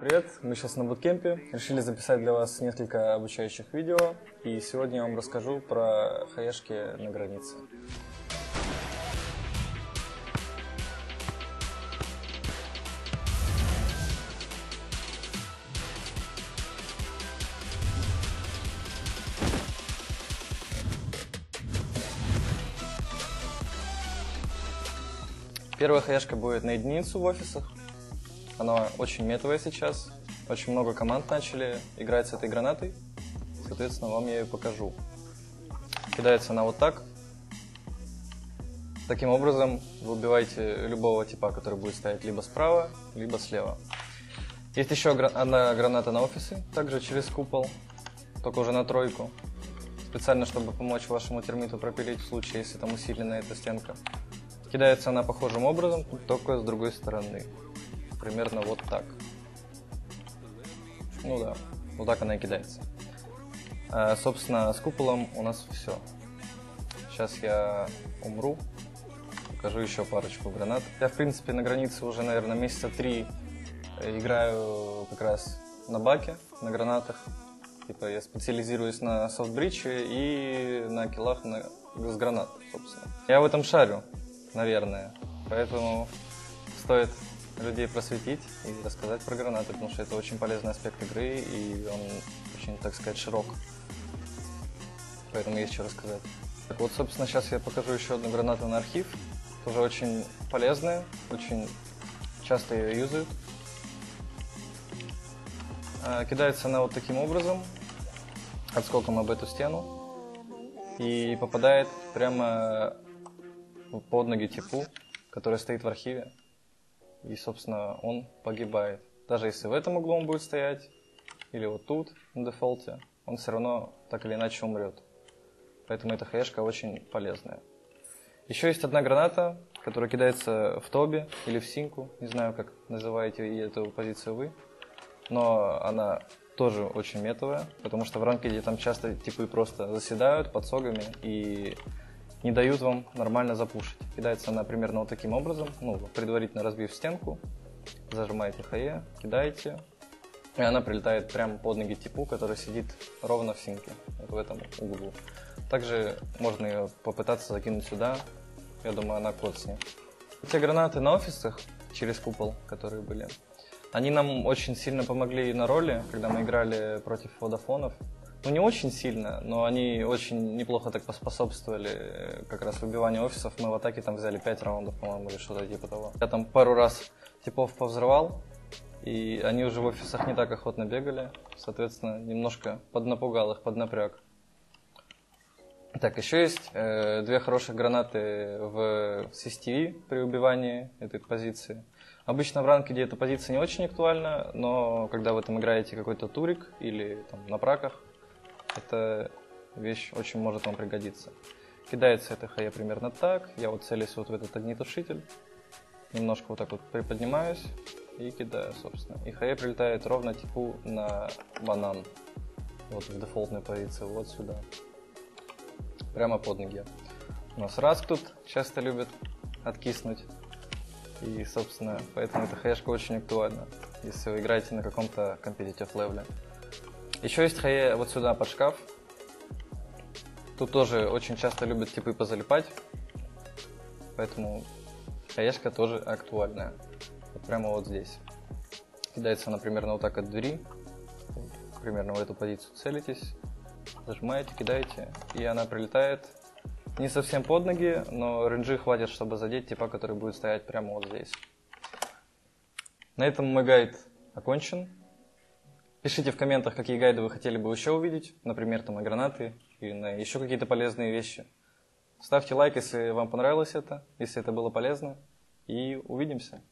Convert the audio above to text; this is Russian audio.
Привет, мы сейчас на буткемпе. Решили записать для вас несколько обучающих видео. И сегодня я вам расскажу про хаешки на границе. Первая хаешка будет на единицу в офисах. Она очень метовая сейчас. Очень много команд начали играть с этой гранатой. Соответственно, вам я ее покажу. Кидается она вот так. Таким образом, вы убиваете любого типа, который будет стоять либо справа, либо слева. Есть еще одна граната на офисы, также через купол, только уже на тройку. Специально, чтобы помочь вашему термиту пропилить в случае, если там усиленная эта стенка. Кидается она похожим образом, только с другой стороны. Примерно вот так. Ну да, вот так она и кидается. А, собственно, с куполом у нас все. Сейчас я умру, покажу еще парочку гранат. Я, в принципе, на границе уже, наверное, месяца три играю как раз на баке, на гранатах. Типа я специализируюсь на софтбриче и на киллах на, с гранат, собственно. Я в этом шарю наверное. Поэтому стоит людей просветить и рассказать про гранаты, потому что это очень полезный аспект игры, и он очень, так сказать, широк. Поэтому есть что рассказать. Так вот, собственно, сейчас я покажу еще одну гранату на архив. Тоже очень полезная, очень часто ее юзают. А, кидается она вот таким образом, отскоком об эту стену, и попадает прямо под ноги типу, который стоит в архиве. И, собственно, он погибает. Даже если в этом углу он будет стоять, или вот тут, на дефолте, он все равно так или иначе умрет. Поэтому эта хаешка очень полезная. Еще есть одна граната, которая кидается в тобе или в синку, не знаю, как называете эту позицию вы, но она тоже очень метовая, потому что в ранкеде там часто типы просто заседают под согами, и не дают вам нормально запушить. Кидается она примерно вот таким образом, ну, предварительно разбив стенку, зажимаете хае, кидаете, и она прилетает прямо под ноги типу, который сидит ровно в синке, вот в этом углу. Также можно ее попытаться закинуть сюда, я думаю, она коцнет. Те гранаты на офисах через купол, которые были, они нам очень сильно помогли на роли, когда мы играли против водофонов ну не очень сильно, но они очень неплохо так поспособствовали э, как раз выбиванию офисов. Мы в атаке там взяли 5 раундов, по-моему, или что-то типа того. Я там пару раз типов повзрывал, и они уже в офисах не так охотно бегали. Соответственно, немножко поднапугал их, поднапряг. Так, еще есть э, две хороших гранаты в CCTV при убивании этой позиции. Обычно в ранке, где эта позиция не очень актуальна, но когда вы там играете какой-то турик или там, на праках, эта вещь очень может вам пригодиться. Кидается это хая примерно так. Я вот целюсь вот в этот огнетушитель. Немножко вот так вот приподнимаюсь и кидаю, собственно. И хая прилетает ровно типу на банан. Вот в дефолтной позиции, вот сюда. Прямо под ноги. У нас раз тут часто любит откиснуть. И, собственно, поэтому эта хаешка очень актуальна, если вы играете на каком-то компетитив левеле. Еще есть хае вот сюда под шкаф. Тут тоже очень часто любят типы позалипать. Поэтому хаешка тоже актуальная. Вот прямо вот здесь. Кидается она примерно вот так от двери. Примерно в эту позицию целитесь. Зажимаете, кидаете. И она прилетает не совсем под ноги, но ренджи хватит, чтобы задеть типа, который будет стоять прямо вот здесь. На этом мой гайд окончен. Пишите в комментах, какие гайды вы хотели бы еще увидеть, например, там на гранаты или на еще какие-то полезные вещи. Ставьте лайк, если вам понравилось это, если это было полезно, и увидимся.